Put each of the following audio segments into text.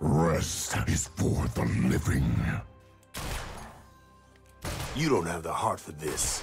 Rest is for the living. You don't have the heart for this.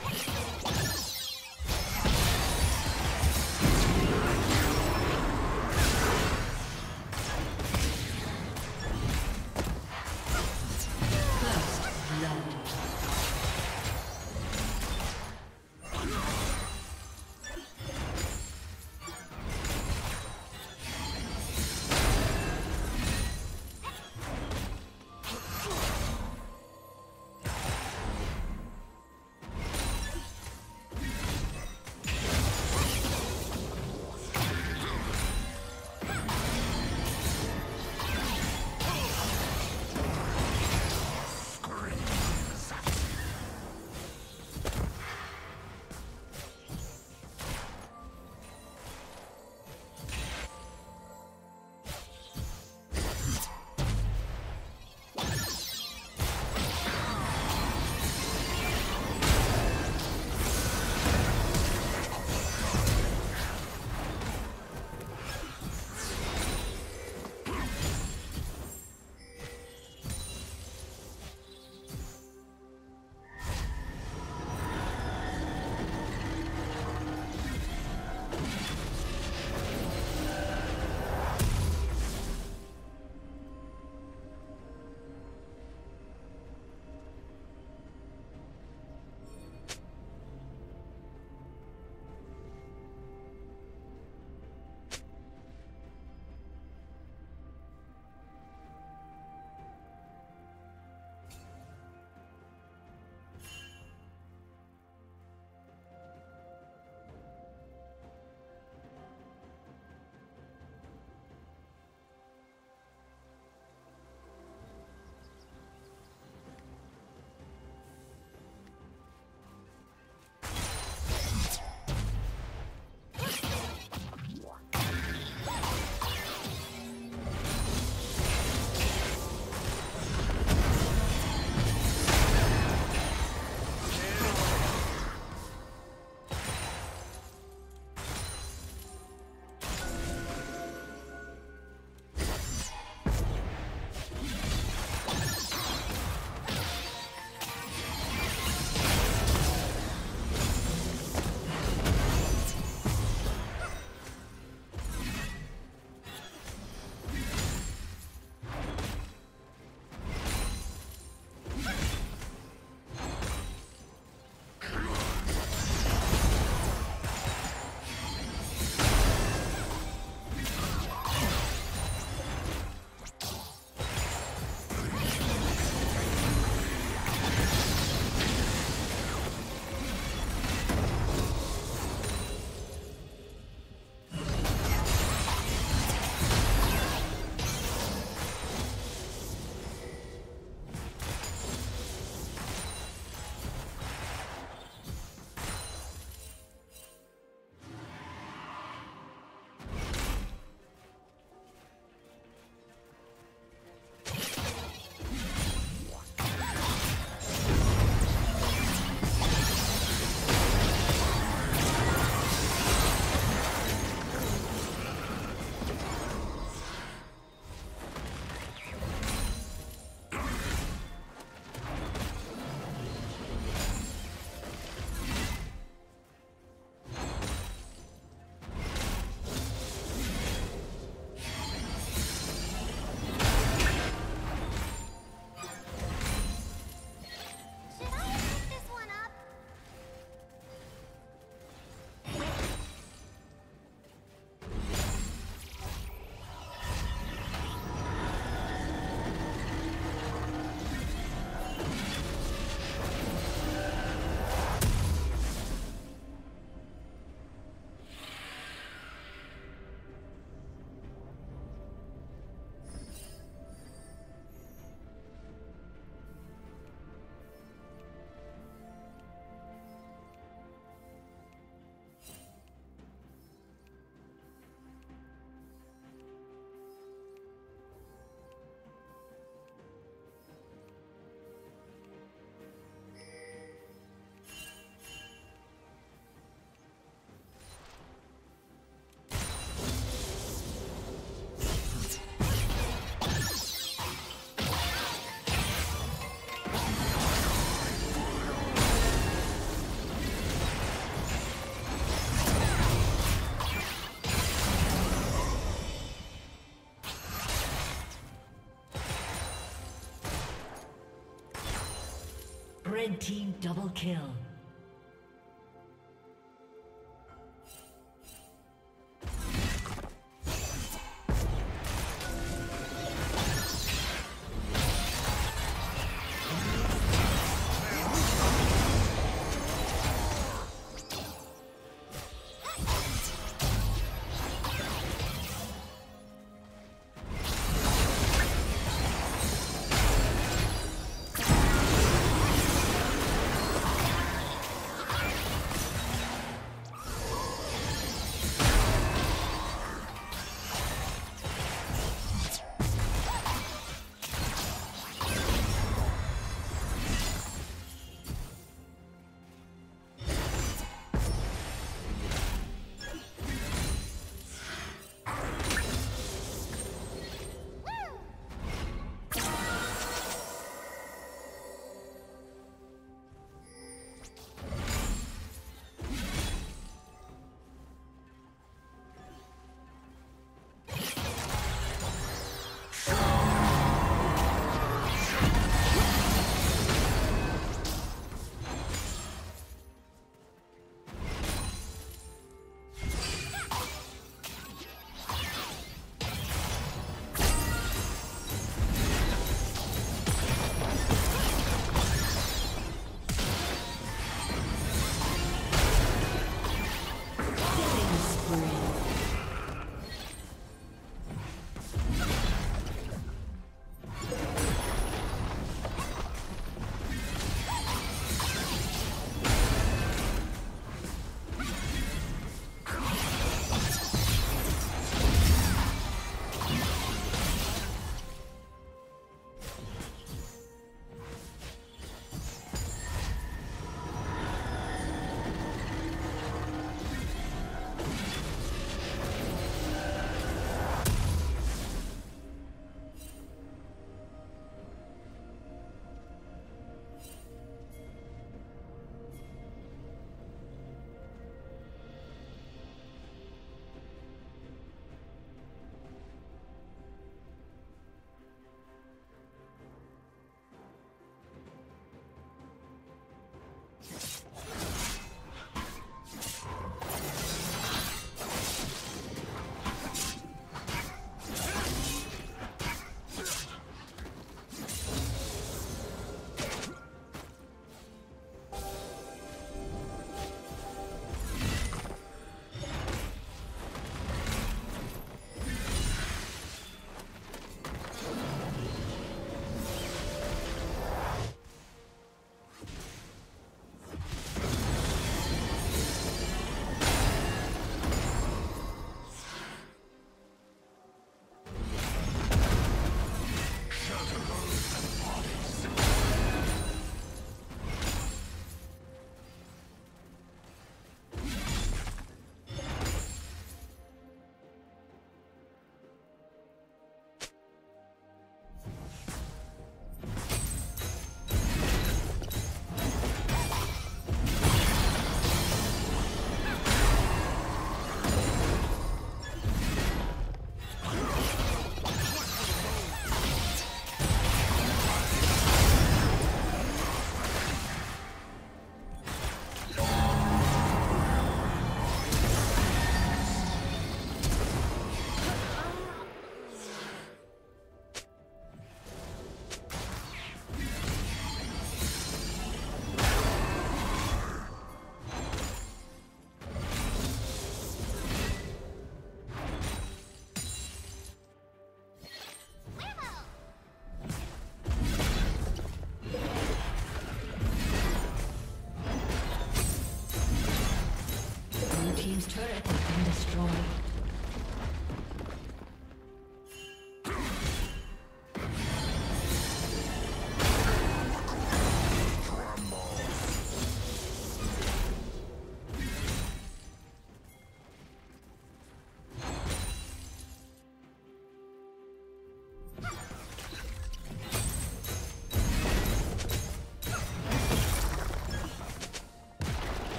Double kill.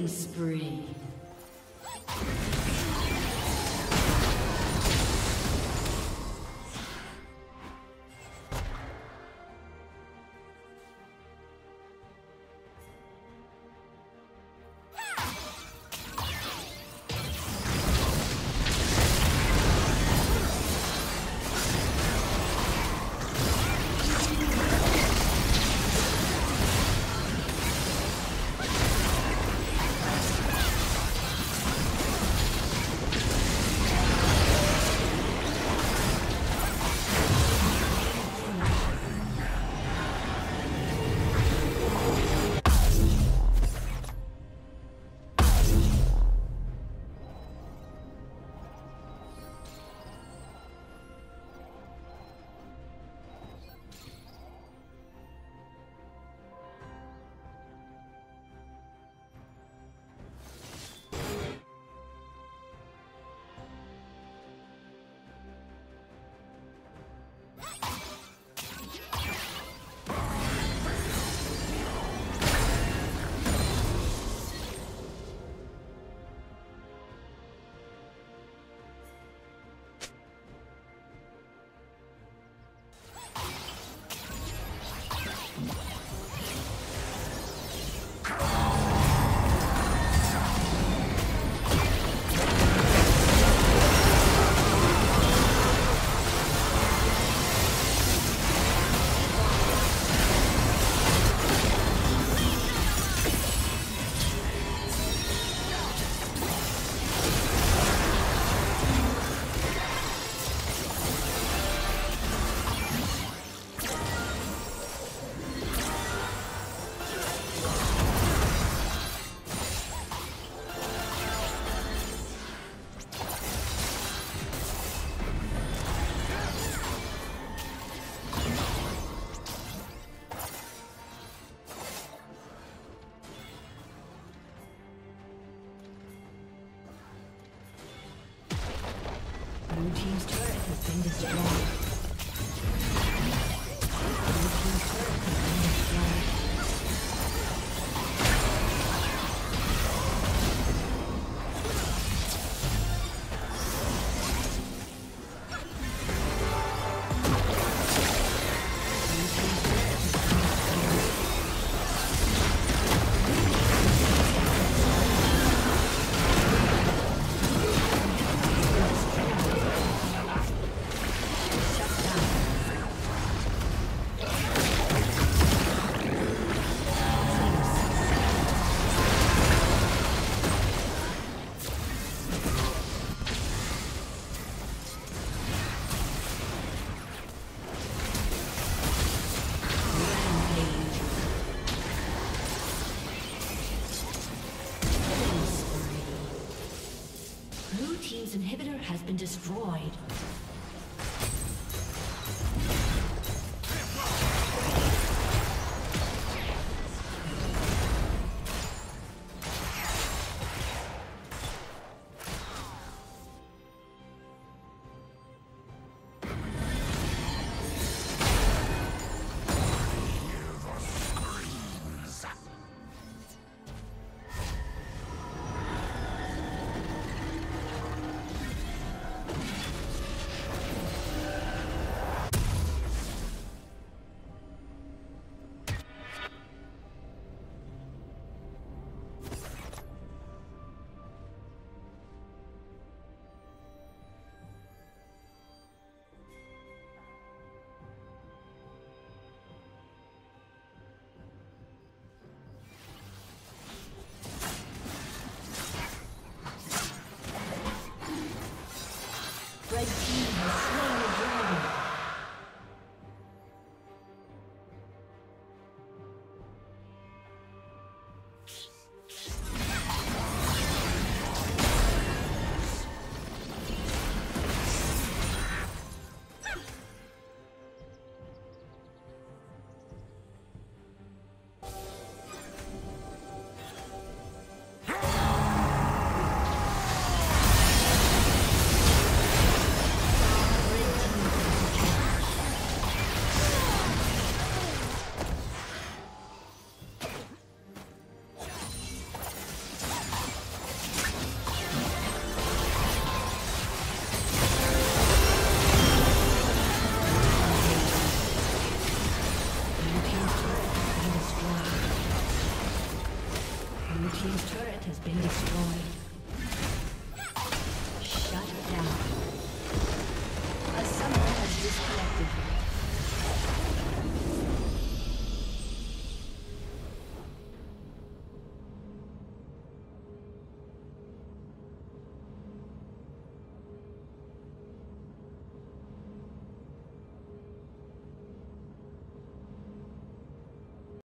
Killing spree. Been destroyed.